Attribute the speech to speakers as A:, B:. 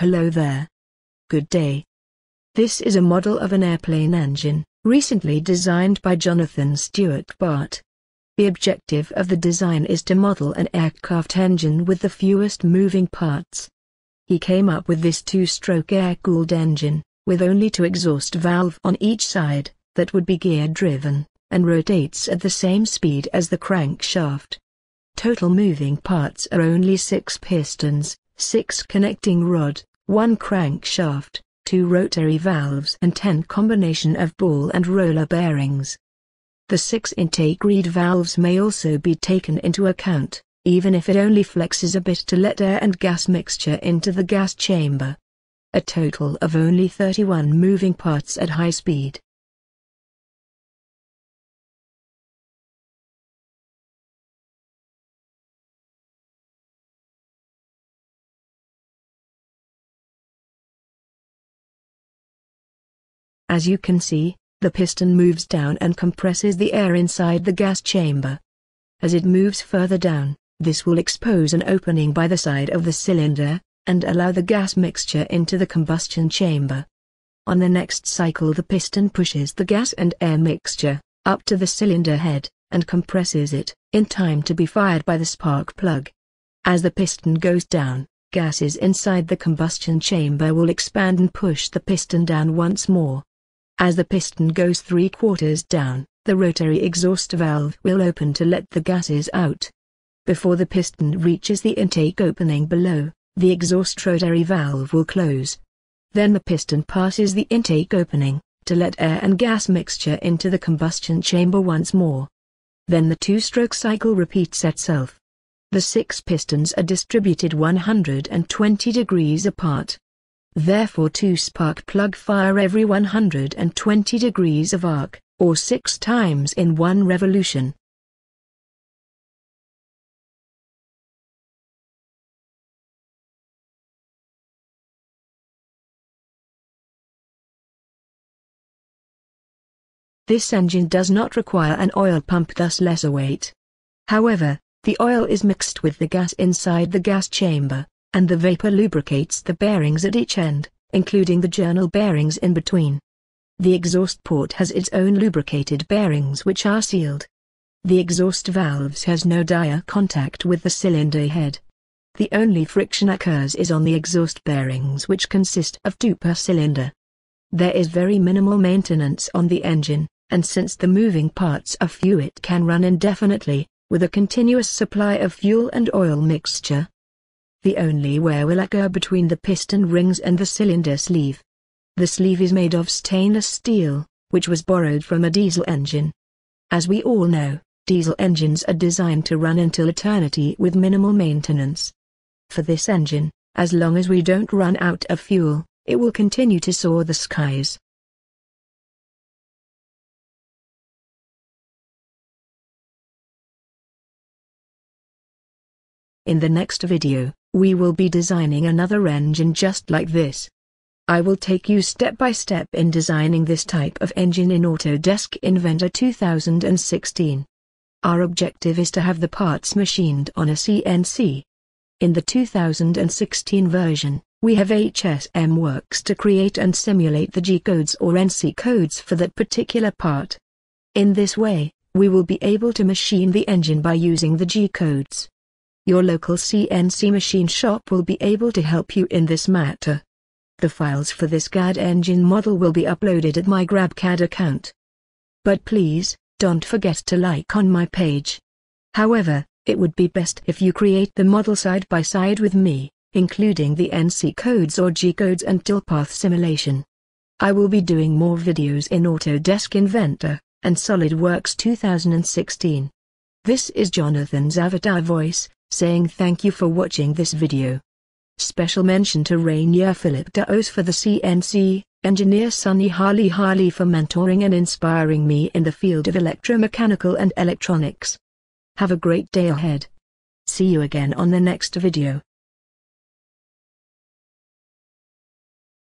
A: Hello there. Good day. This is a model of an airplane engine, recently designed by Jonathan Stewart Bart. The objective of the design is to model an aircraft engine with the fewest moving parts. He came up with this two-stroke air-cooled engine, with only two exhaust valve on each side, that would be gear-driven, and rotates at the same speed as the crankshaft. Total moving parts are only six pistons, six connecting rod, one crankshaft, two rotary valves and 10 combination of ball and roller bearings. The six intake reed valves may also be taken into account, even if it only flexes a bit to let air and gas mixture into the gas chamber. A total of only 31 moving parts at high speed. As you can see, the piston moves down and compresses the air inside the gas chamber. As it moves further down, this will expose an opening by the side of the cylinder, and allow the gas mixture into the combustion chamber. On the next cycle the piston pushes the gas and air mixture, up to the cylinder head, and compresses it, in time to be fired by the spark plug. As the piston goes down, gases inside the combustion chamber will expand and push the piston down once more. As the piston goes three quarters down, the rotary exhaust valve will open to let the gases out. Before the piston reaches the intake opening below, the exhaust rotary valve will close. Then the piston passes the intake opening, to let air and gas mixture into the combustion chamber once more. Then the two-stroke cycle repeats itself. The six pistons are distributed 120 degrees apart. Therefore two spark plug fire every 120 degrees of arc, or six times in one revolution. This engine does not require an oil pump thus lesser weight. However, the oil is mixed with the gas inside the gas chamber, and the vapor lubricates the bearings at each end, including the journal bearings in between. The exhaust port has its own lubricated bearings which are sealed. The exhaust valves has no dia contact with the cylinder head. The only friction occurs is on the exhaust bearings which consist of two per cylinder. There is very minimal maintenance on the engine, and since the moving parts are few it can run indefinitely, with a continuous supply of fuel and oil mixture the only wear will occur between the piston rings and the cylinder sleeve. The sleeve is made of stainless steel, which was borrowed from a diesel engine. As we all know, diesel engines are designed to run until eternity with minimal maintenance. For this engine, as long as we don't run out of fuel, it will continue to soar the skies. In the next video, we will be designing another engine just like this. I will take you step by step in designing this type of engine in Autodesk Inventor 2016. Our objective is to have the parts machined on a CNC. In the 2016 version, we have HSM Works to create and simulate the G-codes or NC codes for that particular part. In this way, we will be able to machine the engine by using the G-codes. Your local CNC machine shop will be able to help you in this matter. The files for this CAD engine model will be uploaded at my GrabCAD account. But please, don't forget to like on my page. However, it would be best if you create the model side by side with me, including the NC codes or G codes and toolpath simulation. I will be doing more videos in Autodesk Inventor and SolidWorks 2016. This is Jonathan's avatar voice, saying thank you for watching this video. Special mention to Rainier Philip Daos for the CNC, engineer Sunny Harley Harley for mentoring and inspiring me in the field of electromechanical and electronics. Have a great day ahead. See you again on the next video.